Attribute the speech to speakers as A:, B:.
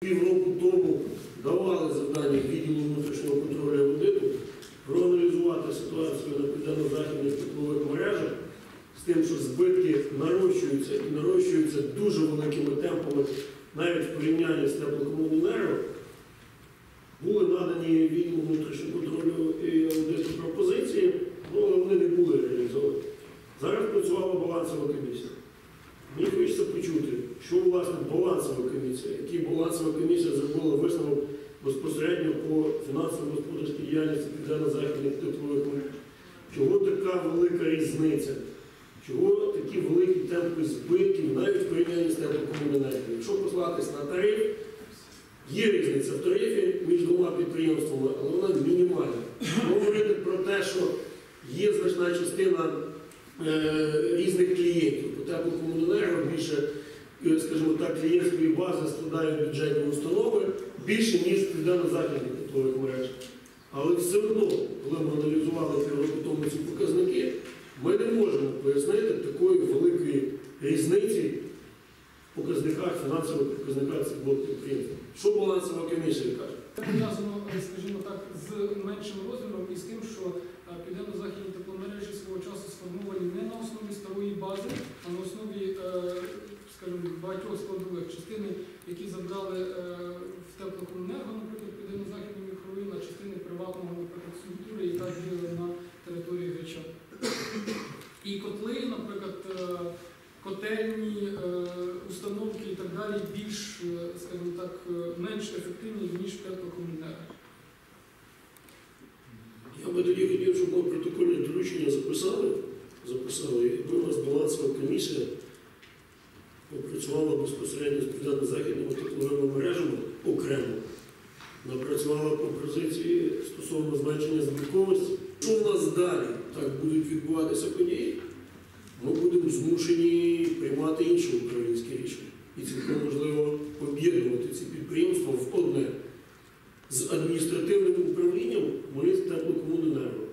A: Півроку тому давали завдання відділу внутрішнього контролю аудиту проаналізувати ситуацію на південно-західних теплових мережах з тим, що збитки нарощуються і нарощуються дуже великими темпами, навіть в порівнянні з теплокомуненерго. Були надані відділу внутрішнього контролю і аудиту пропозиції, ну, але вони не були реалізовані. Зараз працювала балансова комісія. Мені хочеться почути, що власне балансова комісія, який балансова комісія зробила висновок безпосередньо по фінансово-господарській діяльності південно-західних теплових мереж. Чого така велика різниця? Чого такі великі темпи збитків навіть в порівнянні з теплокомуненергією? Якщо послатись на тариф, є різниця в тарифі між двома підприємствами, але вона мінімальна. Говорити про те, що є значна частина е, різних клієнтів. По теплокомуненерго більше, скажімо так, клієнтської бази складають бюджетні установи більше, ніж південно-західних теплових мереж. Але все одно, коли ми аналізували тому ці показники, ми не можемо пояснити такої великої різниці в показниках, фінансових показниках цих двох підприємств. Що балансова комісія каже?
B: Це пов'язано, скажімо так, з меншим розміром і з тим, що е, південно-західні тепломережі свого часу сформовані не на основі старої бази, а на основі, е, скажімо, багатьох складових частини, які забрали е, в теплокомунерго, наприклад, південно-західний мікрорайон, а частини приватного, наприклад, структури, яка діяла на території Греча. І котли, наприклад, е, котельні, е, установки і так далі більш, скажімо так, менш ефективні, ніж теплокомуненерго.
A: Я би тоді хотів, щоб ми протокольне доручення записали, записали, якби у нас балансова комісія працювала безпосередньо з південно-західними тепловими мережами окремо, напрацювала пропозиції стосовно зменшення збитковості. Що в нас далі так будуть відбуватися події, ми будемо змушені приймати інші управлінські рішення. І цілком можливо об'єднувати ці підприємства в одне з адміністративним управлінням моїх теплокомуненерго.